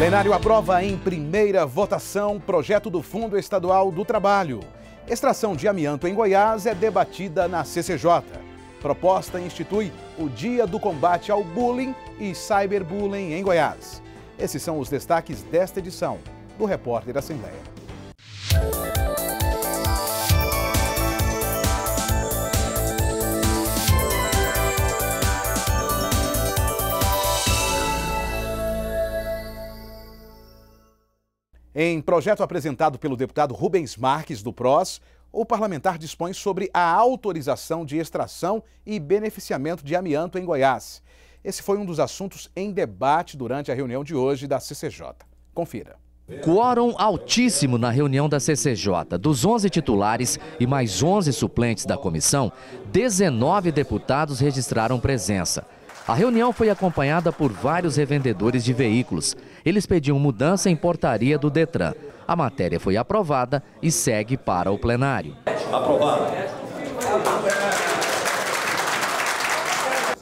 Plenário aprova em primeira votação projeto do Fundo Estadual do Trabalho. Extração de amianto em Goiás é debatida na CCJ. Proposta institui o Dia do Combate ao Bullying e Cyberbullying em Goiás. Esses são os destaques desta edição do Repórter Assembleia. Em projeto apresentado pelo deputado Rubens Marques, do PROS, o parlamentar dispõe sobre a autorização de extração e beneficiamento de amianto em Goiás. Esse foi um dos assuntos em debate durante a reunião de hoje da CCJ. Confira. Quórum altíssimo na reunião da CCJ. Dos 11 titulares e mais 11 suplentes da comissão, 19 deputados registraram presença. A reunião foi acompanhada por vários revendedores de veículos. Eles pediam mudança em portaria do Detran. A matéria foi aprovada e segue para o plenário. Aprovado.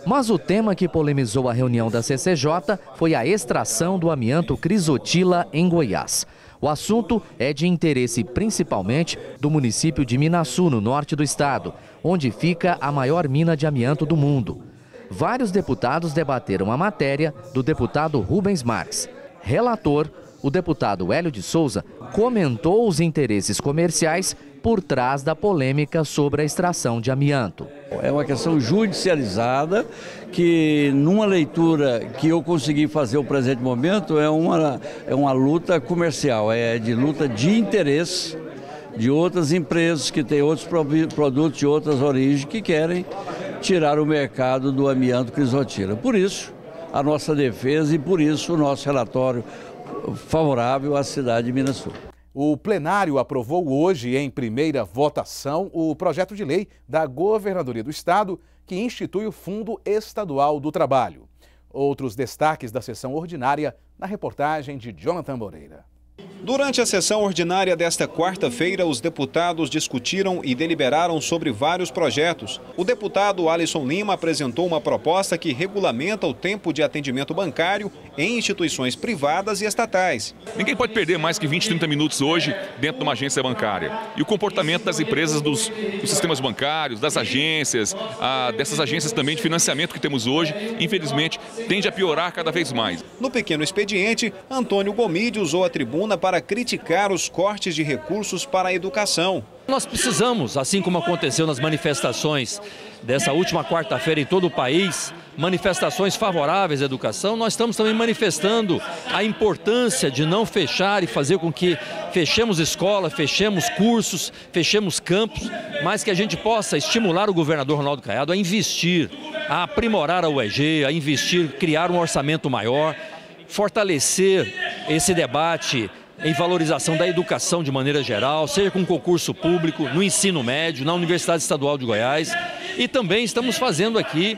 Mas o tema que polemizou a reunião da CCJ foi a extração do amianto crisotila em Goiás. O assunto é de interesse principalmente do município de Minasu, no norte do estado, onde fica a maior mina de amianto do mundo vários deputados debateram a matéria do deputado Rubens Marques. Relator, o deputado Hélio de Souza comentou os interesses comerciais por trás da polêmica sobre a extração de amianto. É uma questão judicializada que, numa leitura que eu consegui fazer o presente momento, é uma, é uma luta comercial, é de luta de interesse de outras empresas que têm outros produtos de outras origens que querem tirar o mercado do amianto crisotila. Por isso, a nossa defesa e por isso o nosso relatório favorável à cidade de Minas Sul. O plenário aprovou hoje, em primeira votação, o projeto de lei da Governadoria do Estado que institui o Fundo Estadual do Trabalho. Outros destaques da sessão ordinária na reportagem de Jonathan Moreira. Durante a sessão ordinária desta quarta-feira, os deputados discutiram e deliberaram sobre vários projetos. O deputado Alisson Lima apresentou uma proposta que regulamenta o tempo de atendimento bancário em instituições privadas e estatais. Ninguém pode perder mais que 20, 30 minutos hoje dentro de uma agência bancária. E o comportamento das empresas, dos, dos sistemas bancários, das agências, a, dessas agências também de financiamento que temos hoje, infelizmente, tende a piorar cada vez mais. No pequeno expediente, Antônio Gomide usou a tribuna para para criticar os cortes de recursos para a educação. Nós precisamos, assim como aconteceu nas manifestações dessa última quarta-feira em todo o país, manifestações favoráveis à educação, nós estamos também manifestando a importância de não fechar e fazer com que fechemos escola, fechemos cursos, fechemos campos, mas que a gente possa estimular o governador Ronaldo Caiado a investir, a aprimorar a UEG, a investir, criar um orçamento maior, fortalecer esse debate em valorização da educação de maneira geral, seja com concurso público, no ensino médio, na Universidade Estadual de Goiás. E também estamos fazendo aqui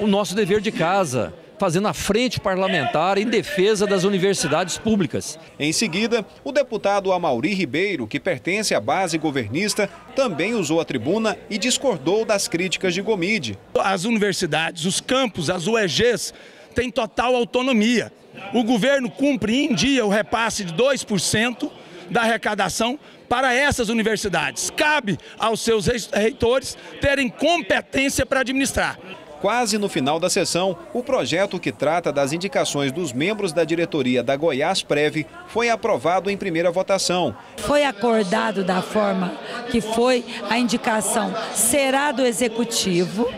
o nosso dever de casa, fazendo a frente parlamentar em defesa das universidades públicas. Em seguida, o deputado Amauri Ribeiro, que pertence à base governista, também usou a tribuna e discordou das críticas de Gomide. As universidades, os campos, as UEGs têm total autonomia. O governo cumpre em dia o repasse de 2% da arrecadação para essas universidades. Cabe aos seus reitores terem competência para administrar. Quase no final da sessão, o projeto que trata das indicações dos membros da diretoria da Goiás Prev foi aprovado em primeira votação. Foi acordado da forma que foi a indicação será do executivo,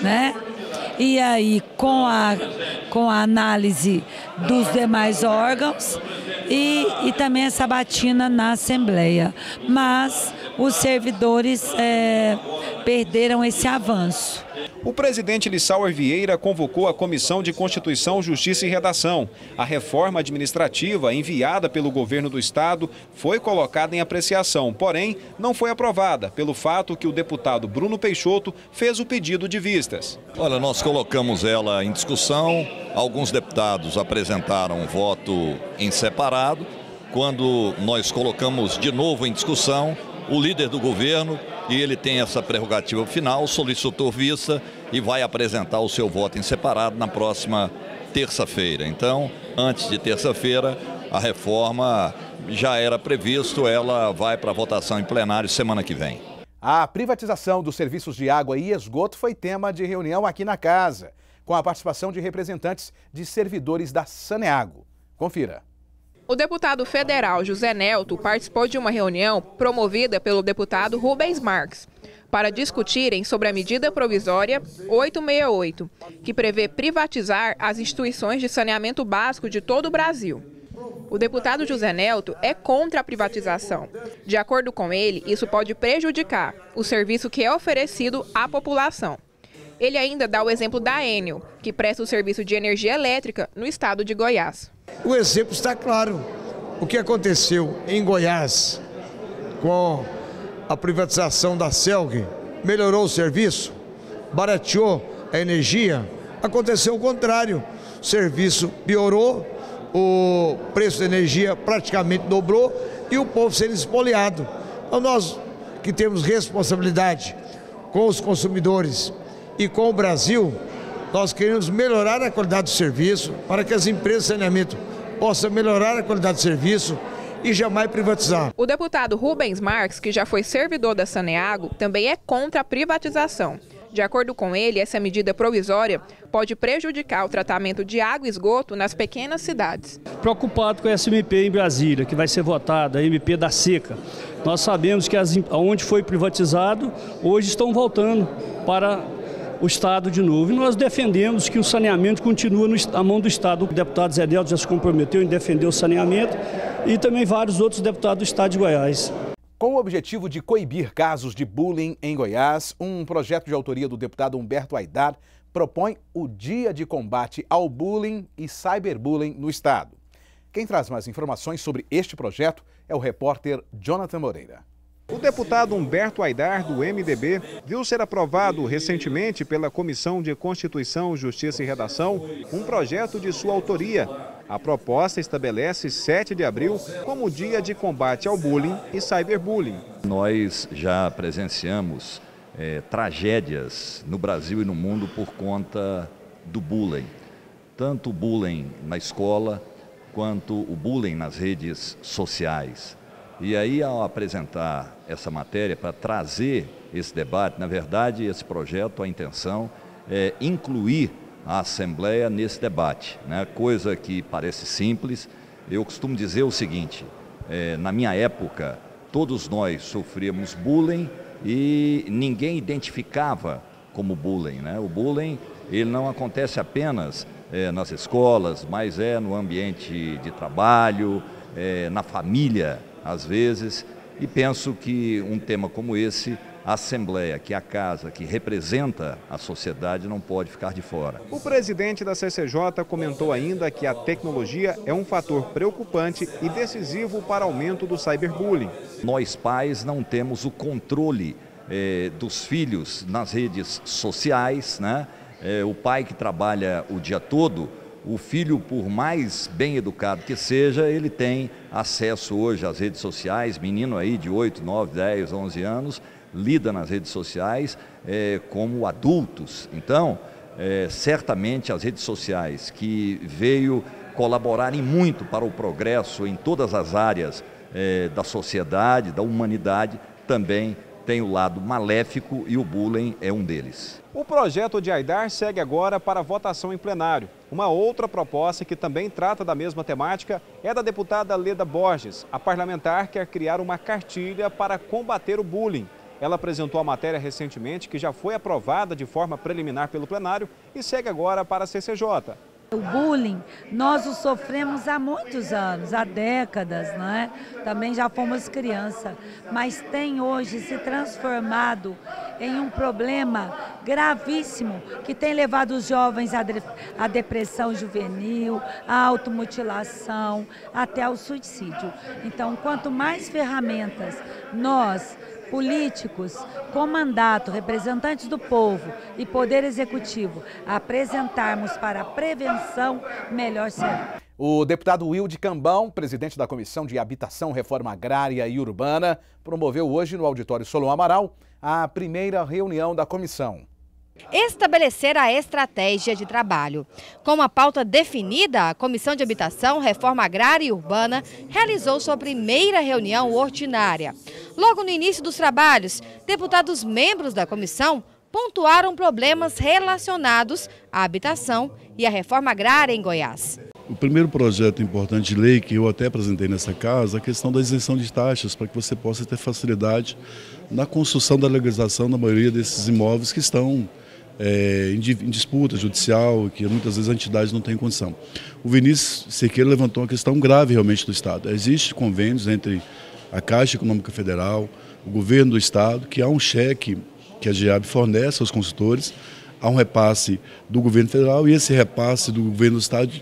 né? E aí, com a, com a análise dos demais órgãos e, e também essa batina na Assembleia. Mas os servidores é, perderam esse avanço. O presidente Lissauer Vieira convocou a Comissão de Constituição, Justiça e Redação. A reforma administrativa enviada pelo governo do estado foi colocada em apreciação, porém não foi aprovada, pelo fato que o deputado Bruno Peixoto fez o pedido de vistas. Olha, nós colocamos ela em discussão, alguns deputados apresentaram voto em separado. Quando nós colocamos de novo em discussão, o líder do governo e ele tem essa prerrogativa final, solicitou vista e vai apresentar o seu voto em separado na próxima terça-feira. Então, antes de terça-feira, a reforma já era previsto, ela vai para votação em plenário semana que vem. A privatização dos serviços de água e esgoto foi tema de reunião aqui na casa, com a participação de representantes de servidores da Saneago. Confira. O deputado federal José Nelto participou de uma reunião promovida pelo deputado Rubens Marques para discutirem sobre a medida provisória 868, que prevê privatizar as instituições de saneamento básico de todo o Brasil. O deputado José Nelto é contra a privatização. De acordo com ele, isso pode prejudicar o serviço que é oferecido à população. Ele ainda dá o exemplo da Enel, que presta o serviço de energia elétrica no estado de Goiás. O exemplo está claro. O que aconteceu em Goiás com a privatização da Celg melhorou o serviço, barateou a energia, aconteceu o contrário. O serviço piorou, o preço da energia praticamente dobrou e o povo sendo espoliado. Então nós que temos responsabilidade com os consumidores e com o Brasil, nós queremos melhorar a qualidade do serviço para que as empresas de saneamento possam melhorar a qualidade do serviço e jamais privatizar. O deputado Rubens Marques, que já foi servidor da Saneago, também é contra a privatização. De acordo com ele, essa medida provisória pode prejudicar o tratamento de água e esgoto nas pequenas cidades. Preocupado com essa MP em Brasília, que vai ser votada, a MP da seca. Nós sabemos que as, onde foi privatizado, hoje estão voltando para o Estado de novo. E nós defendemos que o saneamento continue na mão do Estado. O deputado Zé Delto já se comprometeu em defender o saneamento e também vários outros deputados do Estado de Goiás. Com o objetivo de coibir casos de bullying em Goiás, um projeto de autoria do deputado Humberto Aidar propõe o Dia de Combate ao Bullying e Cyberbullying no Estado. Quem traz mais informações sobre este projeto é o repórter Jonathan Moreira. O deputado Humberto Aidar, do MDB, viu ser aprovado recentemente pela Comissão de Constituição, Justiça e Redação um projeto de sua autoria. A proposta estabelece 7 de abril como dia de combate ao bullying e cyberbullying. Nós já presenciamos é, tragédias no Brasil e no mundo por conta do bullying. Tanto o bullying na escola, quanto o bullying nas redes sociais. E aí, ao apresentar essa matéria para trazer esse debate, na verdade, esse projeto, a intenção é incluir a Assembleia nesse debate, né? coisa que parece simples. Eu costumo dizer o seguinte: é, na minha época, todos nós sofríamos bullying e ninguém identificava como bullying. Né? O bullying ele não acontece apenas é, nas escolas, mas é no ambiente de trabalho, é, na família às vezes, e penso que um tema como esse, a Assembleia, que é a casa que representa a sociedade, não pode ficar de fora. O presidente da CCJ comentou ainda que a tecnologia é um fator preocupante e decisivo para o aumento do cyberbullying. Nós pais não temos o controle eh, dos filhos nas redes sociais, né? Eh, o pai que trabalha o dia todo o filho, por mais bem educado que seja, ele tem acesso hoje às redes sociais, menino aí de 8, 9, 10, 11 anos, lida nas redes sociais é, como adultos. Então, é, certamente as redes sociais que veio colaborarem muito para o progresso em todas as áreas é, da sociedade, da humanidade, também tem o lado maléfico e o bullying é um deles. O projeto de Aidar segue agora para votação em plenário. Uma outra proposta que também trata da mesma temática é da deputada Leda Borges. A parlamentar quer criar uma cartilha para combater o bullying. Ela apresentou a matéria recentemente, que já foi aprovada de forma preliminar pelo plenário e segue agora para a CCJ. O bullying, nós o sofremos há muitos anos, há décadas, não é? Também já fomos criança, mas tem hoje se transformado em um problema gravíssimo que tem levado os jovens à depressão juvenil, à automutilação, até ao suicídio. Então, quanto mais ferramentas nós políticos com mandato, representantes do povo e poder executivo apresentarmos para a prevenção, melhor será. O deputado Wilde Cambão, presidente da Comissão de Habitação, Reforma Agrária e Urbana, promoveu hoje no auditório Solon Amaral a primeira reunião da comissão. Estabelecer a estratégia de trabalho. Com uma pauta definida, a Comissão de Habitação, Reforma Agrária e Urbana realizou sua primeira reunião ordinária. Logo no início dos trabalhos, deputados membros da comissão pontuaram problemas relacionados à habitação e à reforma agrária em Goiás. O primeiro projeto importante de lei que eu até apresentei nessa casa, a questão da isenção de taxas, para que você possa ter facilidade na construção da legalização da maioria desses imóveis que estão é, em, em, disputa judicial, que muitas vezes a entidade não tem condição. O Vinícius Sequeira levantou uma questão grave realmente do Estado. Existem convênios entre a Caixa Econômica Federal, o governo do Estado, que há um cheque que a GEAB fornece aos consultores, há um repasse do governo federal e esse repasse do governo do Estado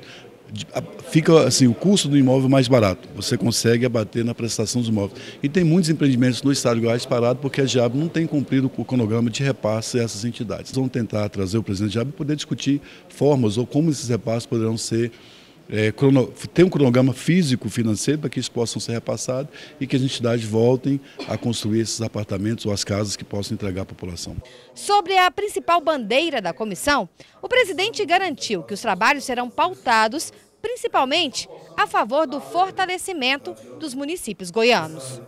fica assim o custo do imóvel mais barato. Você consegue abater na prestação dos imóveis. E tem muitos empreendimentos no estado de Goiás parados porque a Diabo não tem cumprido o cronograma de repasse a essas entidades. Vamos tentar trazer o presidente Diabo e poder discutir formas ou como esses repasses poderão ser é, crono, ter um cronograma físico, financeiro, para que isso possam ser repassados e que as entidades voltem a construir esses apartamentos ou as casas que possam entregar à população. Sobre a principal bandeira da comissão, o presidente garantiu que os trabalhos serão pautados principalmente a favor do fortalecimento dos municípios goianos.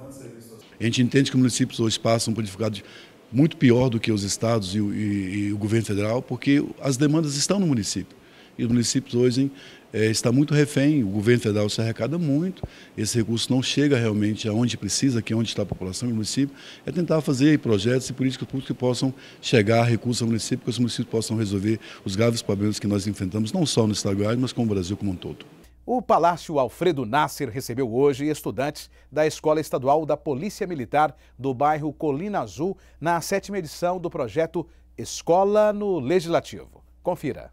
A gente entende que os municípios hoje passam por dificuldade muito pior do que os estados e, e, e o governo federal, porque as demandas estão no município. E os municípios hoje é, está muito refém, o governo federal se arrecada muito, esse recurso não chega realmente aonde precisa, que é onde está a população e o município, é tentar fazer projetos e políticas públicas que possam chegar recursos ao município, que os municípios possam resolver os graves problemas que nós enfrentamos, não só no estado de Goiás, mas como o Brasil como um todo. O Palácio Alfredo Nasser recebeu hoje estudantes da Escola Estadual da Polícia Militar do bairro Colina Azul na sétima edição do projeto Escola no Legislativo. Confira.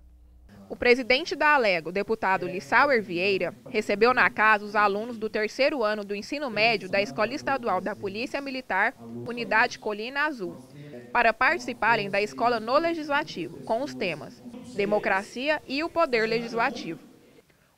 O presidente da Alego, deputado Lissauer Vieira, recebeu na casa os alunos do terceiro ano do ensino médio da Escola Estadual da Polícia Militar, Unidade Colina Azul, para participarem da escola no Legislativo, com os temas Democracia e o Poder Legislativo.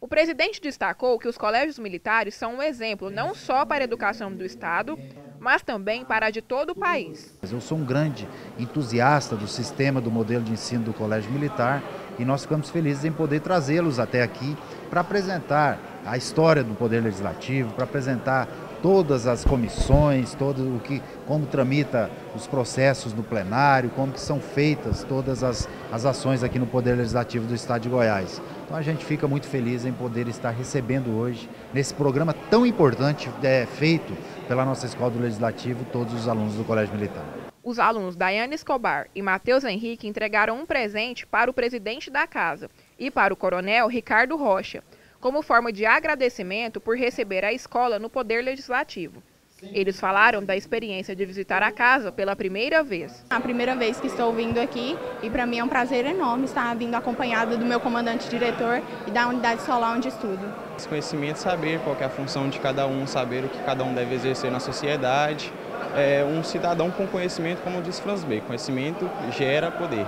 O presidente destacou que os colégios militares são um exemplo não só para a educação do Estado, mas também para a de todo o país. Eu sou um grande entusiasta do sistema do modelo de ensino do Colégio Militar e nós ficamos felizes em poder trazê-los até aqui para apresentar a história do Poder Legislativo, para apresentar todas as comissões, todo o que, como tramita os processos no plenário, como que são feitas todas as, as ações aqui no Poder Legislativo do Estado de Goiás. Então a gente fica muito feliz em poder estar recebendo hoje, nesse programa tão importante é, feito pela nossa Escola do Legislativo, todos os alunos do Colégio Militar. Os alunos Daiane Escobar e Matheus Henrique entregaram um presente para o presidente da casa e para o coronel Ricardo Rocha, como forma de agradecimento por receber a escola no Poder Legislativo. Eles falaram da experiência de visitar a casa pela primeira vez. A primeira vez que estou vindo aqui e para mim é um prazer enorme estar vindo acompanhada do meu comandante diretor e da unidade solar onde estudo. Esse conhecimento, saber qual é a função de cada um, saber o que cada um deve exercer na sociedade, é, um cidadão com conhecimento, como disse Franz B, conhecimento gera poder.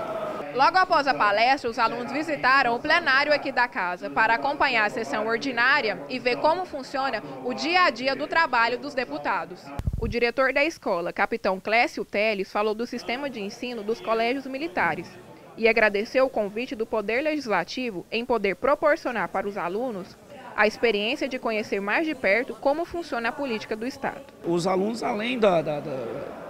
Logo após a palestra, os alunos visitaram o plenário aqui da casa para acompanhar a sessão ordinária e ver como funciona o dia a dia do trabalho dos deputados. O diretor da escola, capitão Clécio Teles, falou do sistema de ensino dos colégios militares e agradeceu o convite do Poder Legislativo em poder proporcionar para os alunos a experiência de conhecer mais de perto como funciona a política do Estado. Os alunos, além da, da, da,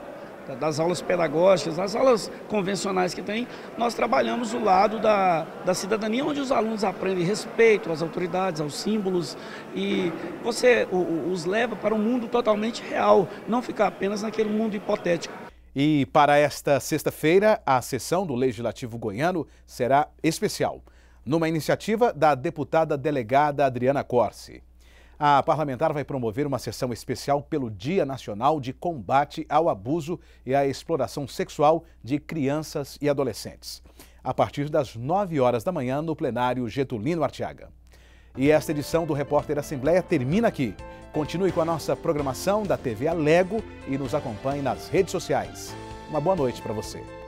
das aulas pedagógicas, das aulas convencionais que tem, nós trabalhamos o lado da, da cidadania, onde os alunos aprendem respeito às autoridades, aos símbolos, e você os leva para um mundo totalmente real, não ficar apenas naquele mundo hipotético. E para esta sexta-feira, a sessão do Legislativo Goiano será especial numa iniciativa da deputada delegada Adriana Corsi. A parlamentar vai promover uma sessão especial pelo Dia Nacional de Combate ao Abuso e à Exploração Sexual de Crianças e Adolescentes, a partir das 9 horas da manhã no plenário Getulino Artiaga. E esta edição do Repórter Assembleia termina aqui. Continue com a nossa programação da TV Alego e nos acompanhe nas redes sociais. Uma boa noite para você.